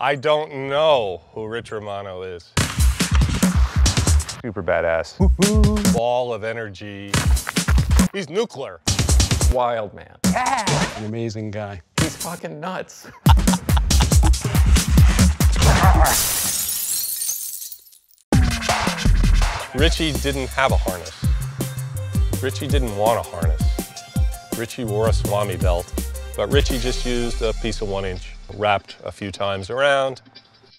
I don't know who Rich Romano is. Super badass. Ball of energy. He's nuclear. Wild man. An amazing guy. He's fucking nuts. Richie didn't have a harness. Richie didn't want a harness. Richie wore a Swami belt, but Richie just used a piece of one inch, wrapped a few times around.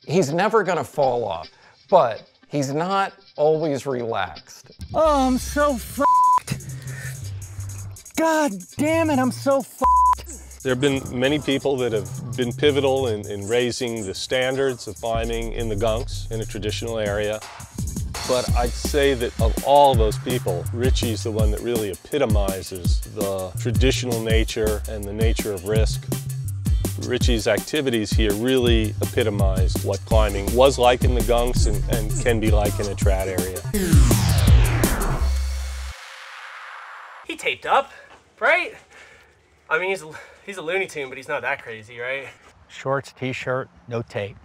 He's never gonna fall off, but he's not always relaxed. Oh, I'm so f***ed. God damn it, I'm so f***ed. There have been many people that have been pivotal in, in raising the standards of climbing in the gunks in a traditional area. But I'd say that of all those people, Richie's the one that really epitomizes the traditional nature and the nature of risk. Richie's activities here really epitomize what climbing was like in the gunks and, and can be like in a trad area. He taped up, right? I mean, he's a, he's a Looney Tune, but he's not that crazy, right? Shorts, t-shirt, no tape.